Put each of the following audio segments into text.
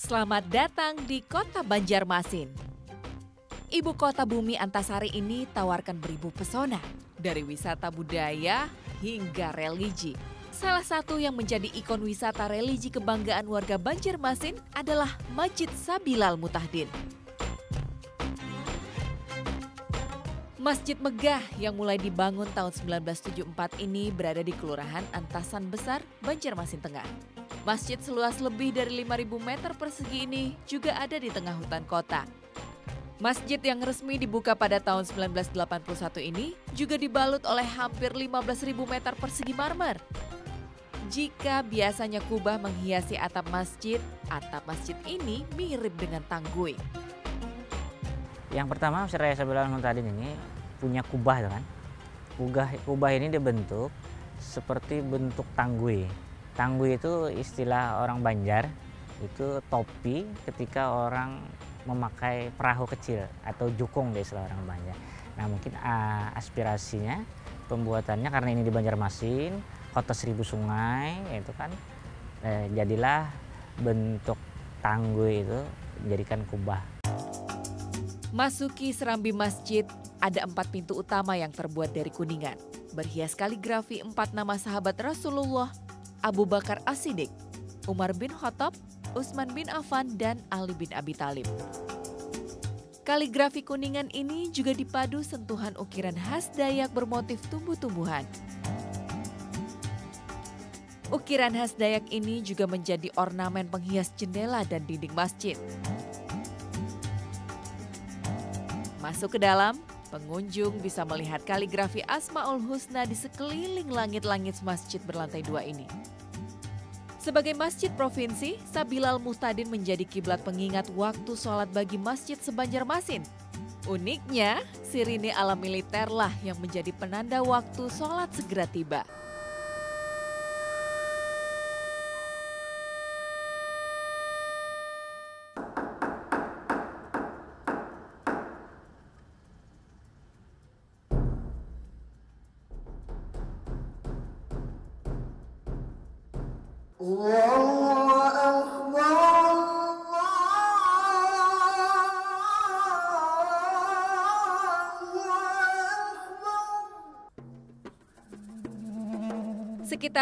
Selamat datang di kota Banjarmasin. Ibu kota bumi Antasari ini tawarkan beribu pesona, dari wisata budaya hingga religi. Salah satu yang menjadi ikon wisata religi kebanggaan warga Banjarmasin adalah Masjid Sabilal Mutahdin. Masjid megah yang mulai dibangun tahun 1974 ini berada di Kelurahan Antasan Besar, Banjarmasin Tengah. Masjid seluas lebih dari 5.000 meter persegi ini juga ada di tengah hutan kota. Masjid yang resmi dibuka pada tahun 1981 ini juga dibalut oleh hampir 15.000 meter persegi marmer. Jika biasanya kubah menghiasi atap masjid, atap masjid ini mirip dengan tanggui. Yang pertama Raya Sabilal Muntadin ini punya kubah kan. Kubah, kubah ini dibentuk seperti bentuk tanggui. Tanggui itu istilah orang Banjar, itu topi ketika orang memakai perahu kecil atau jukung di istilah orang Banjar. Nah mungkin uh, aspirasinya pembuatannya karena ini di Banjarmasin, kota seribu sungai, itu kan eh, jadilah bentuk tanggui itu dijadikan kubah. Masuki serambi masjid, ada empat pintu utama yang terbuat dari kuningan. Berhias kaligrafi empat nama sahabat Rasulullah Abu Bakar As-Siddiq, Umar bin Khattab, Utsman bin Affan, dan Ali bin Abi Talib. Kaligrafi kuningan ini juga dipadu sentuhan ukiran khas Dayak bermotif tumbuh-tumbuhan. Ukiran khas Dayak ini juga menjadi ornamen penghias jendela dan dinding masjid. Masuk ke dalam, pengunjung bisa melihat kaligrafi Asmaul Husna di sekeliling langit-langit masjid berlantai dua ini. Sebagai masjid provinsi, Sabilal Muhtadin menjadi kiblat pengingat waktu sholat bagi masjid sebanjarmasin. Uniknya, sirine alam militerlah yang menjadi penanda waktu sholat segera tiba. Sekitar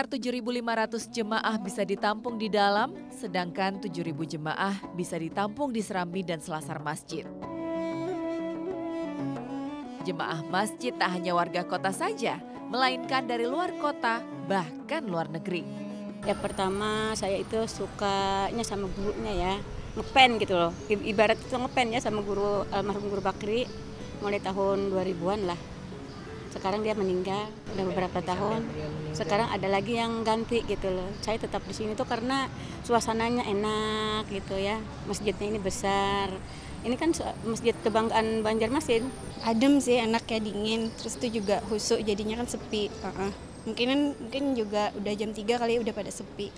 7.500 jemaah bisa ditampung di dalam, sedangkan 7.000 jemaah bisa ditampung di serambi dan selasar masjid. Jemaah masjid tak hanya warga kota saja, melainkan dari luar kota, bahkan luar negeri. Ya pertama saya itu sukanya sama gurunya ya, ngepen gitu loh. Ibarat itu ngepen ya sama guru almarhum guru Bakri mulai tahun 2000-an lah. Sekarang dia meninggal udah beberapa tahun. Sekarang ada lagi yang ganti gitu loh. Saya tetap di sini tuh karena suasananya enak gitu ya. Masjidnya ini besar. Ini kan masjid kebanggaan Banjarmasin. Adem sih enak ya dingin. Terus itu juga husuk jadinya kan sepi. Uh -uh. Mungkin mungkin juga udah jam 3 kali udah pada sepi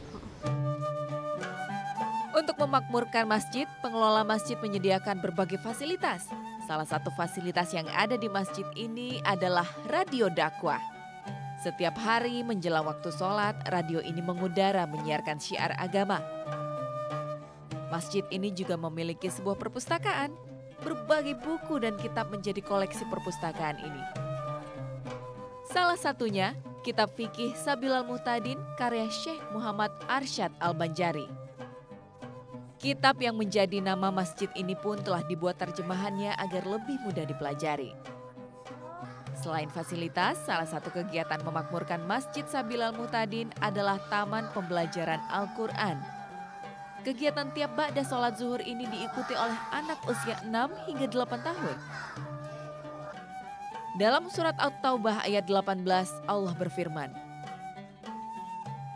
untuk memakmurkan masjid, pengelola masjid menyediakan berbagai fasilitas, Salah satu fasilitas yang ada di masjid ini adalah radio dakwah. Setiap hari menjelang waktu sholat, radio ini mengudara menyiarkan syiar agama. Masjid ini juga memiliki sebuah perpustakaan. Berbagai buku dan kitab menjadi koleksi perpustakaan ini. Salah satunya, kitab fikih Sabilal Muhtadin karya Syekh Muhammad Arsyad Al-Banjari. Kitab yang menjadi nama masjid ini pun telah dibuat terjemahannya agar lebih mudah dipelajari. Selain fasilitas, salah satu kegiatan memakmurkan Masjid Sabilal Mutadin adalah Taman Pembelajaran Al-Quran. Kegiatan tiap ba'da sholat zuhur ini diikuti oleh anak usia 6 hingga 8 tahun. Dalam surat At-Taubah ayat 18, Allah berfirman,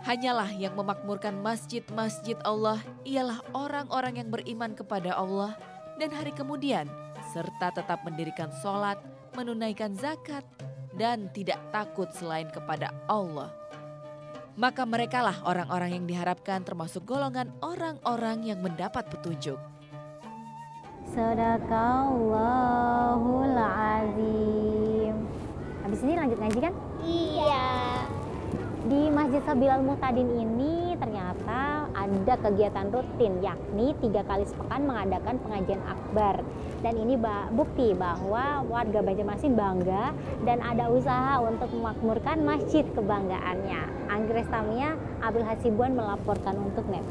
Hanyalah yang memakmurkan masjid-masjid Allah ialah orang-orang yang beriman kepada Allah dan hari kemudian serta tetap mendirikan sholat, menunaikan zakat, dan tidak takut selain kepada Allah. Maka merekalah orang-orang yang diharapkan termasuk golongan orang-orang yang mendapat petunjuk. Sadaqallahul Sabilal Mutadin ini ternyata ada kegiatan rutin yakni tiga kali sepekan mengadakan pengajian akbar dan ini bukti bahwa warga Banjarmasin bangga dan ada usaha untuk memakmurkan masjid kebanggaannya. Anggres Tamia, Abdul Hasibuan melaporkan untuk NET.